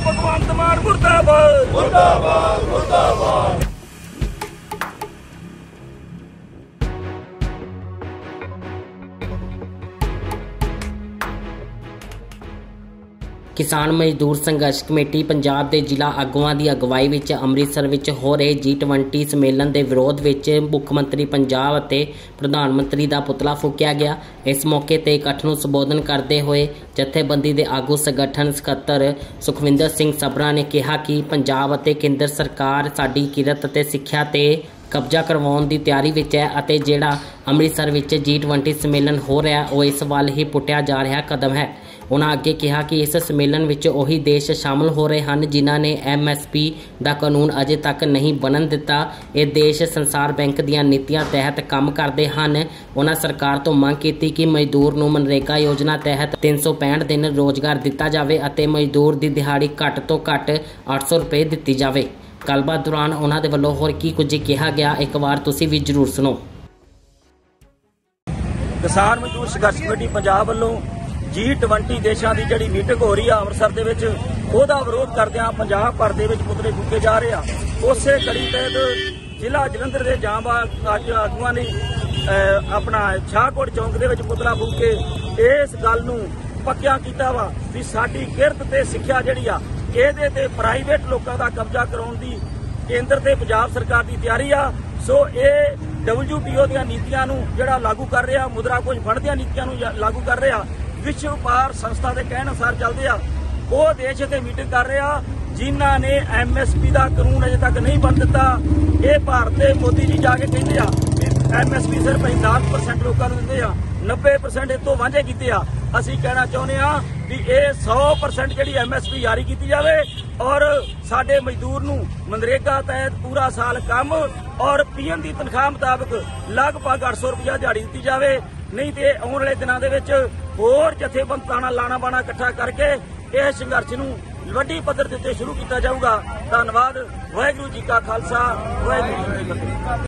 ਭਗਵੰਤ ਮਾਨ ਮੁਰਦਾਬਾਦ ਮੁਰਦਾਬਾਦ ਮੁਰਦਾਬਾਦ ਕਿਸਾਨ ਮਜ਼ਦੂਰ ਸੰਘਰਸ਼ ਕਮੇਟੀ ਪੰਜਾਬ ਦੇ ਜ਼ਿਲ੍ਹਾ ਆਗੂਆਂ ਦੀ ਅਗਵਾਈ ਵਿੱਚ ਅੰਮ੍ਰਿਤਸਰ ਵਿੱਚ ਹੋ ਰਹੇ G20 ਸੰਮੇਲਨ ਦੇ ਵਿਰੋਧ ਵਿੱਚ ਮੁੱਖ ਮੰਤਰੀ ਪੰਜਾਬ ਅਤੇ ਪ੍ਰਧਾਨ ਮੰਤਰੀ ਦਾ ਪੁਤਲਾ ਫੂਕਿਆ ਗਿਆ। ਇਸ ਮੌਕੇ ਤੇ ਇਕੱਠ ਨੂੰ ਸੰਬੋਧਨ ਕਰਦੇ ਹੋਏ ਜਥੇਬੰਦੀ ਦੇ ਆਗੂ ਸੰਗਠਨ ਸਕੱਤਰ ਸੁਖਵਿੰਦਰ ਸਿੰਘ ਸਬਰਾ ਨੇ ਕਿਹਾ ਕਿ ਪੰਜਾਬ ਅਤੇ ਕੇਂਦਰ ਸਰਕਾਰ ਸਾਡੀ ਕਿਰਤ ਅਤੇ ਸਿੱਖਿਆ ਤੇ ਕਬਜ਼ਾ ਕਰਵਾਉਣ ਦੀ ਤਿਆਰੀ ਵਿੱਚ ਹੈ ਅਤੇ ਜਿਹੜਾ ਅੰਮ੍ਰਿਤਸਰ ਵਿੱਚ G20 ਸੰਮੇਲਨ ਹੋ ਰਿਹਾ, ਉਹ ਇਸ ਵੱਲ ਹੀ ਪੁੱਟਿਆ ਜਾ ਰਿਹਾ ਕਦਮ ਹੈ। ਉਹਨਾਂ ਅੱਗੇ ਕਿਹਾ ਕਿ ਇਸ ਸੰਮੇਲਨ ਵਿੱਚ ਉਹੀ ਦੇਸ਼ ਸ਼ਾਮਲ ਹੋ ਰਹੇ ਹਨ ਜਿਨ੍ਹਾਂ ਨੇ MSP ਦਾ ਕਾਨੂੰਨ ਅਜੇ ਤੱਕ ਨਹੀਂ ਬਣਨ ਦਿੱਤਾ। ਇਹ ਦੇਸ਼ ਸੰਸਾਰ ਬੈਂਕ ਦੀਆਂ ਨੀਤੀਆਂ ਤਹਿਤ ਕੰਮ ਕਰਦੇ ਹਨ। ਉਹਨਾਂ ਸਰਕਾਰ ਤੋਂ ਮੰਗ ਕੀਤੀ ਕਿ ਮਜ਼ਦੂਰ ਨੂੰ ਮਨਰੇਗਾ ਯੋਜਨਾ ਤਹਿਤ 365 ਦਿਨ ਰੋਜ਼ਗਾਰ ਦਿੱਤਾ ਜਾਵੇ ਅਤੇ ਮਜ਼ਦੂਰ ਦੀ ਦਿਹਾੜੀ ਘੱਟ ਤੋਂ ਘੱਟ 800 ਰੁਪਏ ਦਿੱਤੀ ਜਾਵੇ। ਗੱਲਬਾਤ ਦੌਰਾਨ ਉਹਨਾਂ ਦੇ ਵੱਲੋਂ ਹੋਰ ਕੀ ਕੁਝ ਕਿਹਾ ਗਿਆ, ਇੱਕ ਵਾਰ ਤੁਸੀਂ ਵੀ ਜ਼ਰੂਰ ਸੁਣੋ। ਕਿਸਾਨ ਮਜ਼ਦੂਰ ਸੰਘਰਸ਼ ਕਮੇਟੀ ਪੰਜਾਬ ਵੱਲੋਂ G20 ਦੇਸ਼ਾਂ ਦੀ ਜਿਹੜੀ ਮੀਟਿੰਗ ਹੋ ਰਹੀ ਆ ਅੰਮ੍ਰਿਤਸਰ ਦੇ ਵਿੱਚ, ਉਹਦਾ ਵਿਰੋਧ ਕਰਦਿਆਂ ਪੰਜਾਬ ਭਰ ਦੇ ਵਿੱਚ ਪੁਤਲੇ ਫੂਕੇ ਜਾ ਰਹੇ ਆ। ਉਸੇ ਕੜੀ ਤਹਿਤ ਜ਼ਿਲ੍ਹਾ ਜਲੰਧਰ ਦੇ ਜਾਂਬਾਜ਼ ਅੱਜ ਆਗੂਆਂ ਨੇ ਆਪਣਾ ਸ਼ਾਹਕੋਟ ਚੌਂਕ ਦੇ ਵਿੱਚ ਪੁਤਲਾ ਫੂਕ। ਕੇ ਇਸ ਗੱਲ ਨੂੰ ਪੱਕਿਆ ਕੀਤਾ ਵਾ ਵੀ ਸਾਡੀ ਕਿਰਤ ਤੇ ਸਿੱਖਿਆ ਜਿਹੜੀ ਆ, ਇਹਦੇ ਤੇ ਪ੍ਰਾਈਵੇਟ ਲੋਕਾਂ ਦਾ ਕਬਜ਼ਾ ਕਰਾਉਣ ਦੀ ਕੇਂਦਰ ਤੇ ਪੰਜਾਬ ਸਰਕਾਰ ਦੀ ਤਿਆਰੀ ਆ। ਸੋ ਇਹ WTO ਦੀਆਂ ਨੀਤੀਆਂ ਨੂੰ ਜਿਹੜਾ ਲਾਗੂ ਕਰ ਰਿਹਾ, ਮੁਦਰਾ ਕੋਸ਼ ਫੰਡ ਦੀਆਂ ਨੀਤੀਆਂ ਨੂੰ ਜਾ- ਲਾਗੂ ਕਰ ਰਿਹਾ, ਵਿਸ਼ਵ ਵਪਾਰ ਸੰਸਥਾ ਦੇ ਕਹਿਣ ਅਨੁਸਾਰ ਚੱਲਦੇ ਆ। ਉਹ ਦੇਸ਼ ਤੇ ਮੀਟਿੰਗ ਕਰ ਰਿਹਾ, ਜਿਨ੍ਹਾਂ ਨੇ ਐਮਐਸਪੀ ਦਾ ਕਾਨੂੰਨ ਅਜੇ ਤੱਕ ਨਹੀਂ ਬਣ ਦਿੱਤਾ। ਇਹ ਭਾਰਤ ਦੇ ਮੋਦੀ ਜੀ ਜਾ ਕੇ ਕਹਿੰਦੇ ਆ ਐਮਐਸਪੀ ਸਿਰਫ 10% ਲੋਕਾਂ ਨੂੰ ਦਿੰਦੇ ਆ 90% ਇਹ ਤੋਂ ਵਾਂਝੇ ਕੀਤੇ ਆ। ਅਸੀਂ ਕਹਿਣਾ ਚਾਹੁੰਦੇ ਆ ਵੀ ਇਹ 100% ਜਿਹੜੀ ਐਮਐਸਪੀ ਜਾਰੀ ਕੀਤੀ ਜਾਵੇ ਔਰ ਸਾਡੇ ਮਜ਼ਦੂਰ ਨੂੰ ਮਨਰੇਗਾ ਤਹਿਤ ਪੂਰਾ ਸਾਲ ਕੰਮ ਔਰ ਪੀਐਨ ਦੀ ਤਨਖਾਹ ਮੁਤਾਬਕ ਲਗਭਗ 800 ਰੁਪਇਆ ਦਿਹਾੜੀ ਦਿੱਤੀ ਜਾਵੇ। ਨਹੀਂ ਤੇ ਆਉਣ ਵਾਲੇ ਦਿਨਾਂ ਦੇ ਵਿੱਚ ਹੋਰ ਜਥੇਬੰਦਾਂ ਨਾਲ ਲਾਣਾ ਬਾਣਾ ਇਕੱਠਾ ਕਰਕੇ ਇਹ ਸੰਘਰਸ਼ ਨੂੰ ਵੱਡੀ ਪੱਧਰ ਦੇ ਉੱਤੇ ਸ਼ੁਰੂ ਕੀਤਾ ਜਾਊਗਾ। ਧੰਨਵਾਦ। ਵਾਹਿਗੁਰੂ ਜੀ ਕਾ ਖਾਲਸਾ। ਵਾਹਿਗੁਰੂ ਜੀ ਕੀ ਫਤਿਹ।